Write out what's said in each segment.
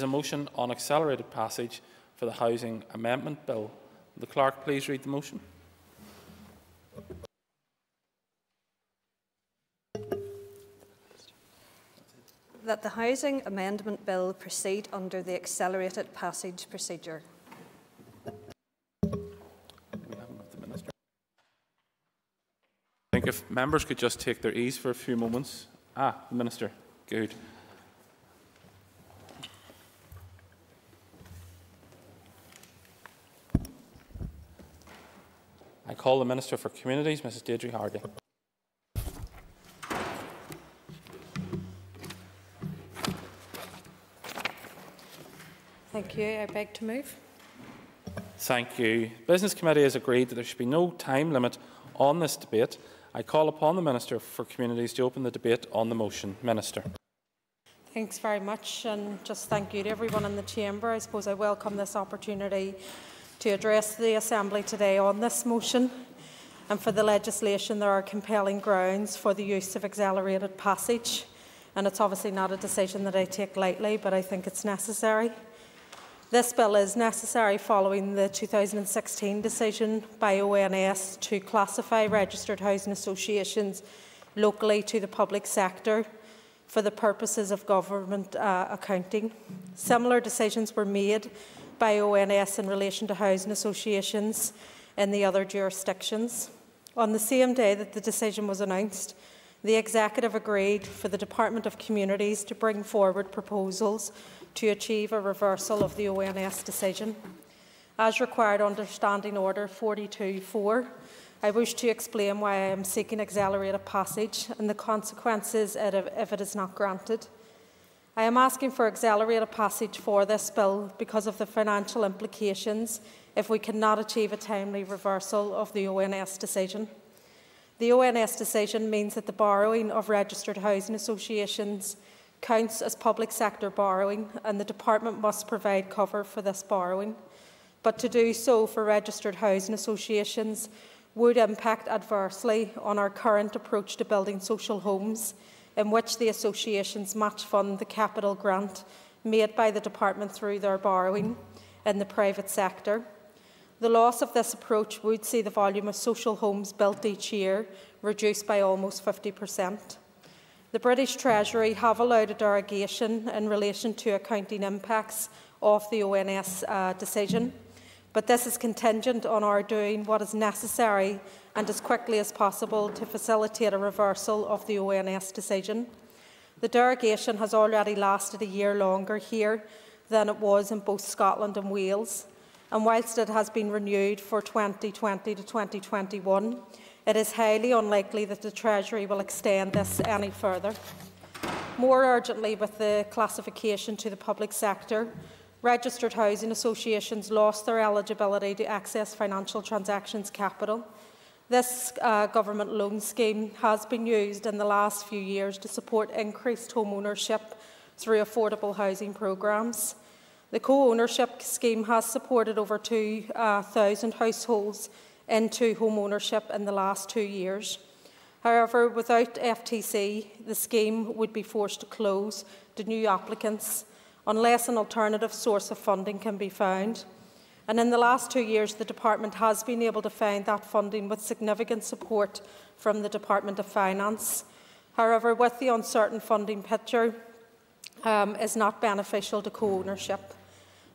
is a motion on accelerated passage for the Housing Amendment Bill. Will the Clerk please read the motion? That the Housing Amendment Bill proceed under the accelerated passage procedure. I think if members could just take their ease for a few moments. Ah, the Minister. Good. I call the Minister for Communities, Mrs Deirdre Hargey. Thank you. I beg to move. Thank you. Business Committee has agreed that there should be no time limit on this debate. I call upon the Minister for Communities to open the debate on the motion. Minister. Thanks very much, and just thank you to everyone in the chamber. I suppose I welcome this opportunity to address the Assembly today on this motion. And for the legislation, there are compelling grounds for the use of accelerated passage. And it's obviously not a decision that I take lightly, but I think it's necessary. This bill is necessary following the 2016 decision by ONS to classify registered housing associations locally to the public sector for the purposes of government uh, accounting. Similar decisions were made by ONS in relation to housing associations in the other jurisdictions. On the same day that the decision was announced, the Executive agreed for the Department of Communities to bring forward proposals to achieve a reversal of the ONS decision. As required under Standing Order 42.4, I wish to explain why I am seeking accelerated passage and the consequences if it is not granted. I am asking for accelerated passage for this bill because of the financial implications if we cannot achieve a timely reversal of the ONS decision. The ONS decision means that the borrowing of registered housing associations counts as public sector borrowing and the Department must provide cover for this borrowing. But to do so for registered housing associations would impact adversely on our current approach to building social homes, in which the associations match fund the capital grant made by the Department through their borrowing in the private sector. The loss of this approach would see the volume of social homes built each year reduced by almost 50 per cent. The British Treasury have allowed a derogation in relation to accounting impacts of the ONS uh, decision, but this is contingent on our doing what is necessary and as quickly as possible to facilitate a reversal of the ONS decision. The derogation has already lasted a year longer here than it was in both Scotland and Wales, and whilst it has been renewed for 2020 to 2021, it is highly unlikely that the Treasury will extend this any further. More urgently, with the classification to the public sector, registered housing associations lost their eligibility to access financial transactions capital. This uh, government loan scheme has been used in the last few years to support increased home ownership through affordable housing programmes. The co-ownership scheme has supported over 2,000 uh, households into home ownership in the last two years. However, without FTC, the scheme would be forced to close to new applicants unless an alternative source of funding can be found. And in the last two years, the Department has been able to find that funding with significant support from the Department of Finance. However, with the uncertain funding picture, um, is not beneficial to co-ownership.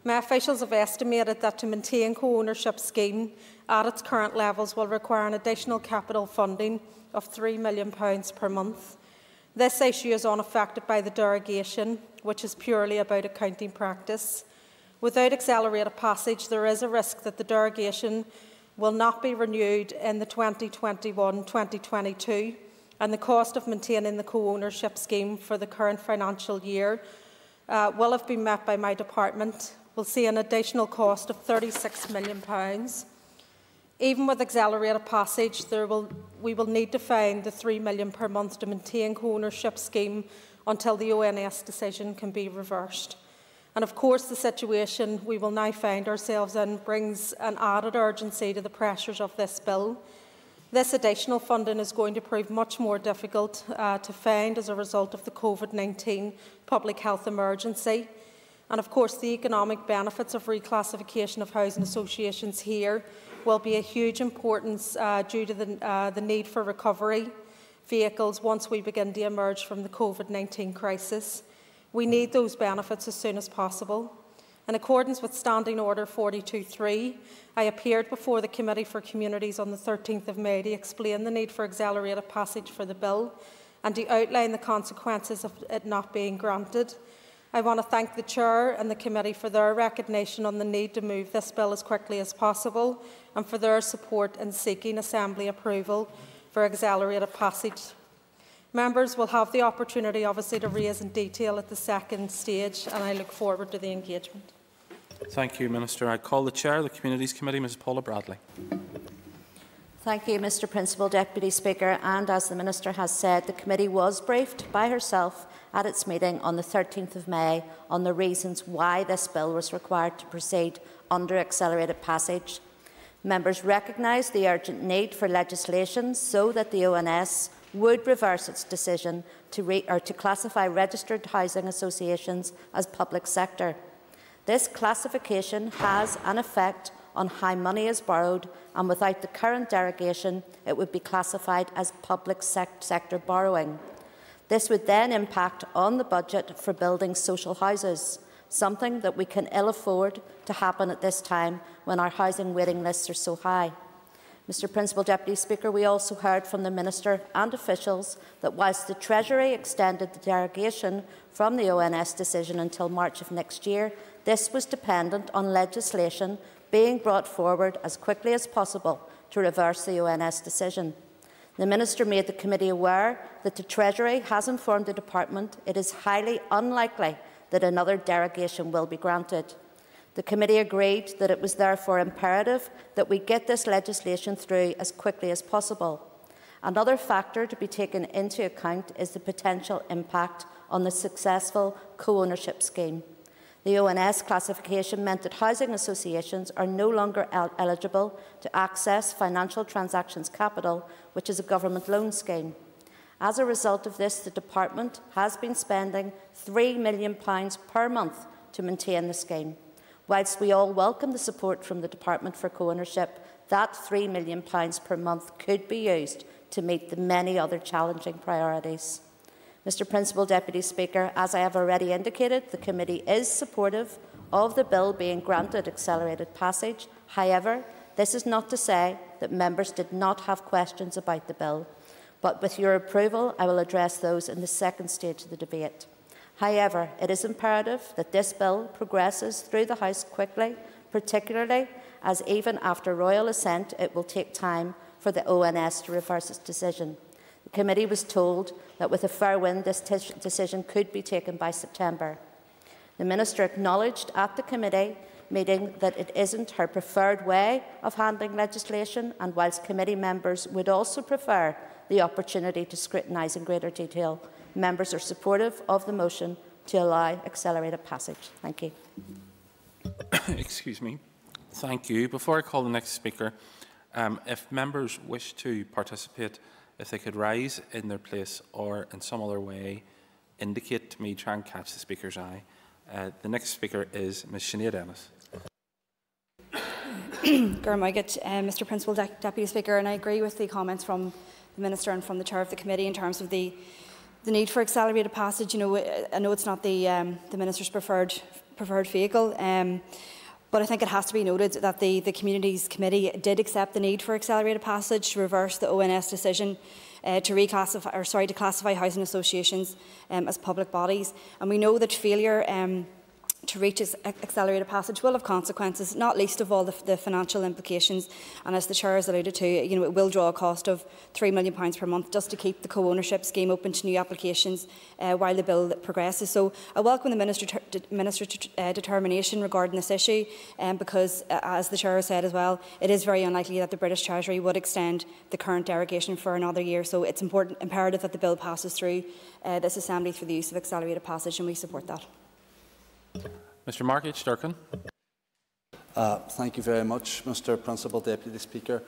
My officials have estimated that to maintain co-ownership scheme at its current levels will require an additional capital funding of £3 million per month. This issue is unaffected by the derogation, which is purely about accounting practice. Without accelerated passage, there is a risk that the derogation will not be renewed in the 2021-2022 and the cost of maintaining the co-ownership scheme for the current financial year uh, will have been met by my department We will see an additional cost of £36 million. Even with accelerated passage, will, we will need to find the £3 million per month to maintain co-ownership scheme until the ONS decision can be reversed. And of course, the situation we will now find ourselves in brings an added urgency to the pressures of this bill. This additional funding is going to prove much more difficult uh, to find as a result of the COVID-19 public health emergency. And of course, the economic benefits of reclassification of housing associations here will be a huge importance uh, due to the, uh, the need for recovery vehicles once we begin to emerge from the COVID-19 crisis. We need those benefits as soon as possible. In accordance with Standing Order 42.3, I appeared before the Committee for Communities on the 13th of May to explain the need for accelerated passage for the bill and to outline the consequences of it not being granted. I want to thank the Chair and the Committee for their recognition on the need to move this bill as quickly as possible and for their support in seeking Assembly approval for accelerated passage. Members will have the opportunity, obviously, to raise in detail at the second stage, and I look forward to the engagement. Thank you, Minister. I call the Chair of the Communities Committee, Ms Paula Bradley. Thank you, Mr Principal Deputy Speaker. And as the Minister has said, the committee was briefed by herself at its meeting on the 13th of May on the reasons why this bill was required to proceed under accelerated passage. Members recognised the urgent need for legislation so that the ONS would reverse its decision to, to classify registered housing associations as public sector. This classification has an effect on how money is borrowed, and without the current derogation, it would be classified as public sec sector borrowing. This would then impact on the budget for building social houses, something that we can ill afford to happen at this time when our housing waiting lists are so high. Mr Principal Deputy Speaker, we also heard from the Minister and officials that whilst the Treasury extended the derogation from the ONS decision until March of next year, this was dependent on legislation being brought forward as quickly as possible to reverse the ONS decision. The Minister made the committee aware that the Treasury has informed the Department it is highly unlikely that another derogation will be granted. The committee agreed that it was therefore imperative that we get this legislation through as quickly as possible. Another factor to be taken into account is the potential impact on the successful co-ownership scheme. The ONS classification meant that housing associations are no longer el eligible to access financial transactions capital, which is a government loan scheme. As a result of this, the Department has been spending £3 million per month to maintain the scheme. Whilst we all welcome the support from the Department for co-ownership, that £3 million per month could be used to meet the many other challenging priorities. Mr Principal Deputy Speaker, as I have already indicated, the committee is supportive of the bill being granted accelerated passage. However, this is not to say that members did not have questions about the bill, but with your approval, I will address those in the second stage of the debate. However, it is imperative that this bill progresses through the House quickly, particularly as even after royal assent, it will take time for the ONS to reverse its decision. The committee was told that with a fair wind, this decision could be taken by September. The Minister acknowledged at the committee meeting that it isn't her preferred way of handling legislation, and whilst committee members would also prefer the opportunity to scrutinise in greater detail, members are supportive of the motion to allow accelerated passage. Thank you. Excuse me. Thank you. Before I call the next speaker, um, if members wish to participate if they could rise in their place or in some other way indicate to me, try and catch the speaker's eye. Uh, the next speaker is Ms Sinead Ennis. Gurmaigat, uh, Mr Principal De Deputy Speaker, and I agree with the comments from the Minister and from the Chair of the Committee in terms of the, the need for accelerated passage. You know, I know it's not the, um, the Minister's preferred, preferred vehicle, um, but I think it has to be noted that the, the Communities Committee did accept the need for accelerated passage to reverse the ONS decision uh, to reclassify, or sorry, to classify housing associations um, as public bodies. And we know that failure um, to reach its accelerated passage will have consequences, not least of all the, the, financial implications. And as the Chair has alluded to, you know, it will draw a cost of £3 million per month just to keep the co-ownership scheme open to new applications uh, while the bill progresses. So I welcome the Minister's Minister, uh, determination regarding this issue um, because, uh, as the Chair said as well, it is very unlikely that the British Treasury would extend the current derogation for another year. So it's important, imperative that the bill passes through uh, this Assembly through the use of accelerated passage and we support that. Mr Mark H Durkan. Uh, thank you very much, Mr Principal Deputy Speaker.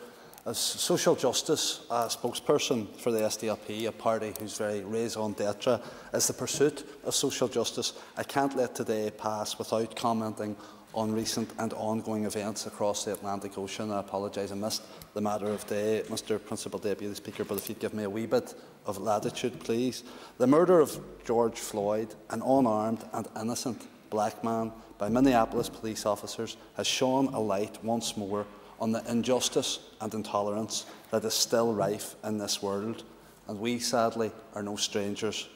As social justice uh, spokesperson for the SDLP, a party whose very raison d'etre is the pursuit of social justice, I can't let today pass without commenting on recent and ongoing events across the Atlantic Ocean. I apologise, I missed the matter of day, Mr Principal Deputy Speaker, but if you'd give me a wee bit of latitude, please. The murder of George Floyd, an unarmed and innocent black man, by Minneapolis police officers has shone a light once more on the injustice and intolerance that is still rife in this world, and we sadly are no strangers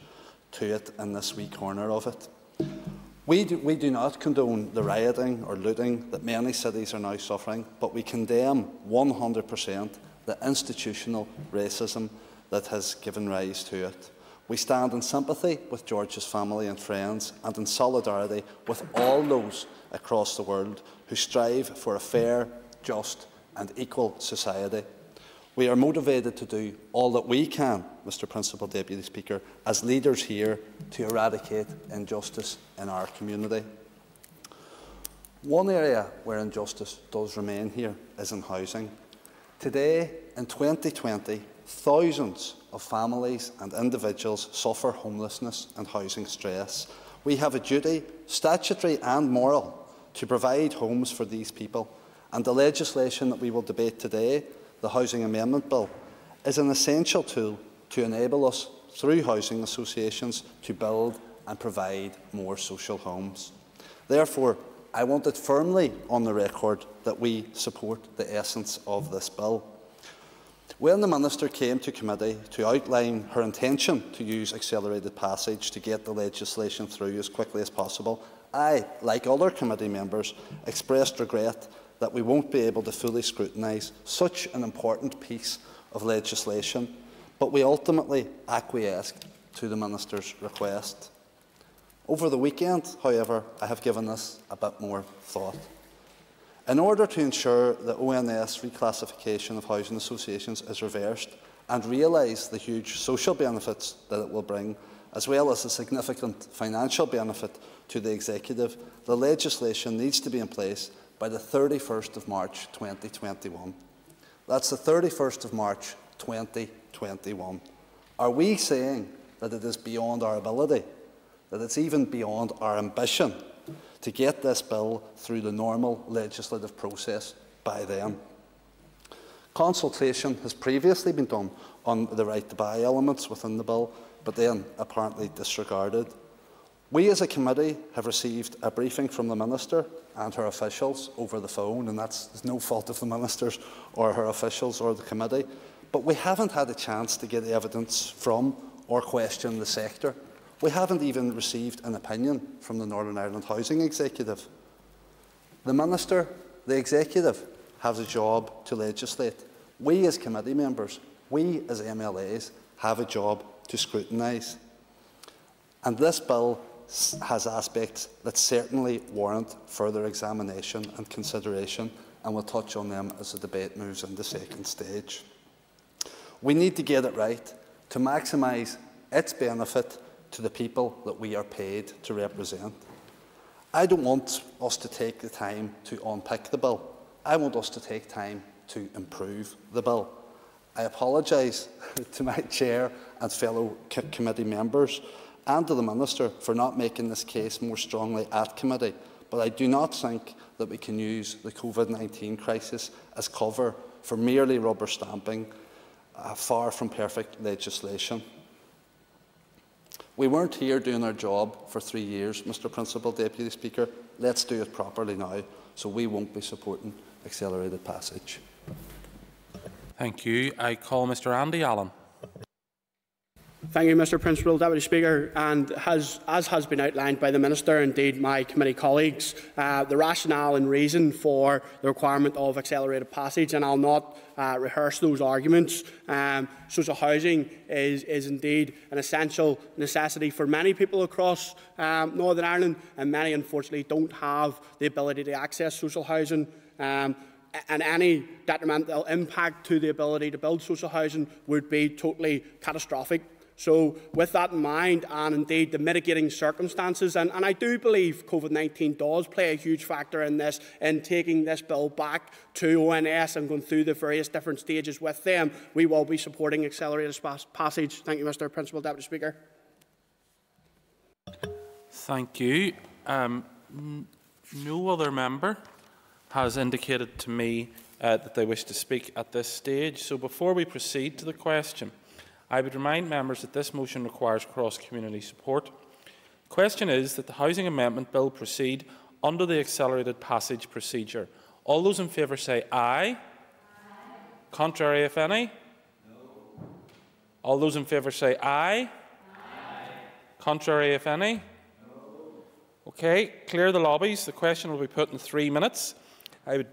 to it in this wee corner of it. We do, we do not condone the rioting or looting that many cities are now suffering, but we condemn 100% the institutional racism that has given rise to it. We stand in sympathy with George's family and friends and in solidarity with all those across the world who strive for a fair, just and equal society. We are motivated to do all that we can, Mr Principal Deputy Speaker, as leaders here to eradicate injustice in our community. One area where injustice does remain here is in housing. Today, in 2020, thousands of families and individuals suffer homelessness and housing stress. We have a duty, statutory and moral, to provide homes for these people and the legislation that we will debate today, the Housing Amendment Bill, is an essential tool to enable us, through housing associations, to build and provide more social homes. Therefore, I want it firmly on the record that we support the essence of this bill. When the Minister came to committee to outline her intention to use accelerated passage to get the legislation through as quickly as possible, I, like other committee members, expressed regret that we won't be able to fully scrutinise such an important piece of legislation, but we ultimately acquiesced to the Minister's request. Over the weekend, however, I have given this a bit more thought. In order to ensure that ONS reclassification of housing associations is reversed and realise the huge social benefits that it will bring, as well as the significant financial benefit to the Executive, the legislation needs to be in place by the 31st of March 2021. That's the 31st of March 2021. Are we saying that it is beyond our ability, that it's even beyond our ambition to get this bill through the normal legislative process by then? Consultation has previously been done on the right to buy elements within the bill, but then apparently disregarded. We as a committee have received a briefing from the Minister and her officials over the phone, and that's no fault of the Ministers or her officials or the committee, but we haven't had a chance to get evidence from or question the sector. We haven't even received an opinion from the Northern Ireland Housing Executive. The Minister, the Executive, has a job to legislate. We as committee members, we as MLAs, have a job to scrutinise. And this bill has aspects that certainly warrant further examination and consideration, and we'll touch on them as the debate moves into second stage. We need to get it right to maximise its benefit to the people that we are paid to represent. I don't want us to take the time to unpick the bill. I want us to take time to improve the bill. I apologise to my chair and fellow committee members and to the Minister for not making this case more strongly at committee, but I do not think that we can use the COVID-19 crisis as cover for merely rubber stamping uh, far from perfect legislation. We weren't here doing our job for three years, Mr Principal Deputy Speaker. Let's do it properly now, so we won't be supporting accelerated passage. Thank you. I call Mr Andy Allen. Thank you, Mr Principal Deputy Speaker. And has, as has been outlined by the Minister, indeed my committee colleagues, uh, the rationale and reason for the requirement of accelerated passage, and I'll not uh, rehearse those arguments. Um, social housing is, is indeed an essential necessity for many people across um, Northern Ireland, and many unfortunately don't have the ability to access social housing. Um, and any detrimental impact to the ability to build social housing would be totally catastrophic So with that in mind, and indeed the mitigating circumstances, and, and I do believe COVID-19 does play a huge factor in this, in taking this bill back to ONS and going through the various different stages with them, we will be supporting accelerated pas passage. Thank you, Mr Principal Deputy Speaker. Thank you. Um, no other member has indicated to me uh, that they wish to speak at this stage. So before we proceed to the question, I would remind members that this motion requires cross-community support. The question is that the Housing Amendment Bill proceed under the accelerated passage procedure. All those in favour say aye. aye. Contrary, if any? No. All those in favour say aye. aye. Contrary, if any? No. Okay, clear the lobbies. The question will be put in three minutes. I would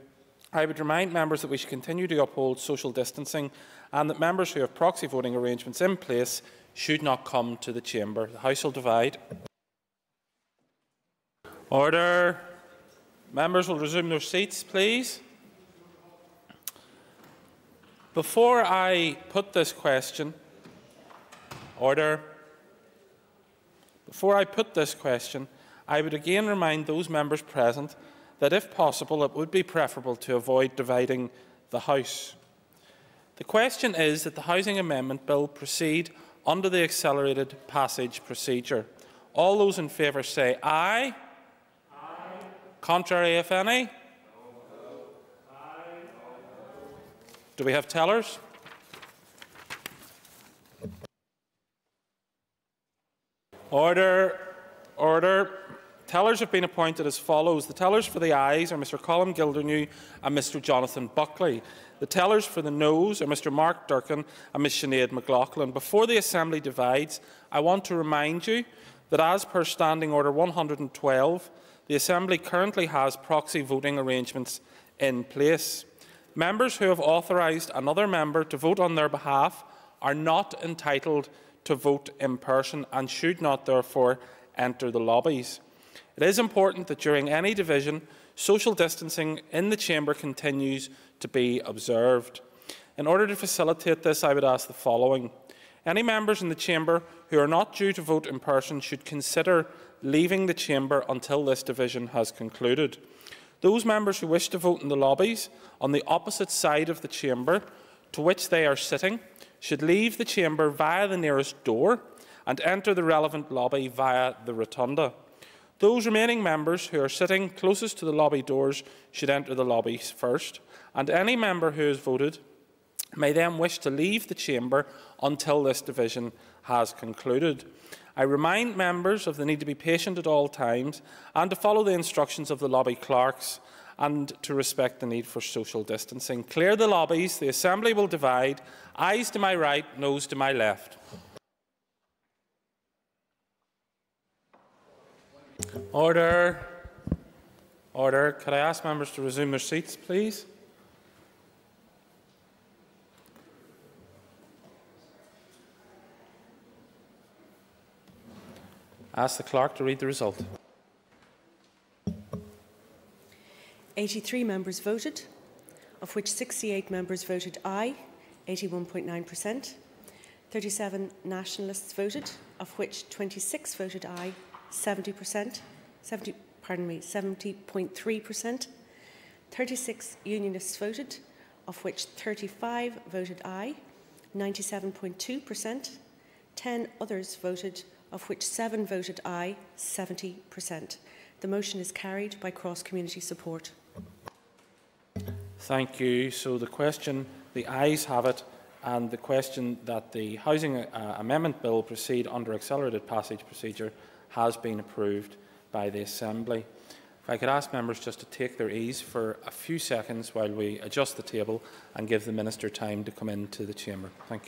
I would remind members that we should continue to uphold social distancing and that members who have proxy voting arrangements in place should not come to the chamber. The House will divide. Order. Members will resume their seats, please. Before I put this question, order. Before I put this question, I would again remind those members present that, if possible, it would be preferable to avoid dividing the House. The question is that the Housing Amendment Bill proceed under the accelerated passage procedure. All those in favour say aye. aye. Contrary, if any? No. Do we have tellers? Order. Order. Tellers have been appointed as follows. The tellers for the ayes are Mr Colin Gildernew and Mr Jonathan Buckley. The tellers for the noes are Mr Mark Durkan and Ms Sinead McLaughlin. Before the Assembly divides, I want to remind you that as per Standing Order 112, the Assembly currently has proxy voting arrangements in place. Members who have authorised another member to vote on their behalf are not entitled to vote in person and should not therefore enter the lobbies. It is important that during any division, social distancing in the chamber continues to be observed. In order to facilitate this, I would ask the following. Any members in the chamber who are not due to vote in person should consider leaving the chamber until this division has concluded. Those members who wish to vote in the lobbies on the opposite side of the chamber to which they are sitting should leave the chamber via the nearest door and enter the relevant lobby via the rotunda. Those remaining members who are sitting closest to the lobby doors should enter the lobby first, and any member who has voted may then wish to leave the chamber until this division has concluded. I remind members of the need to be patient at all times and to follow the instructions of the lobby clerks and to respect the need for social distancing. Clear the lobbies, the Assembly will divide, ayes to my right, noes to my left. Order. Order. Could I ask members to resume their seats, please? Ask the clerk to read the result. 83 members voted, of which 68 members voted aye, 81.9%. 37 nationalists voted, of which 26 voted aye, 70%, 70, pardon me, 70.3%. 36 unionists voted, of which 35 voted aye, 97.2%. 10 others voted, of which 7 voted aye, 70%. The motion is carried by cross-community support. Thank you. So the question, the ayes have it, and the question that the Housing uh, Amendment Bill proceed under accelerated passage procedure has been approved by the Assembly. If I could ask members just to take their ease for a few seconds while we adjust the table and give the Minister time to come into the chamber. Thank you.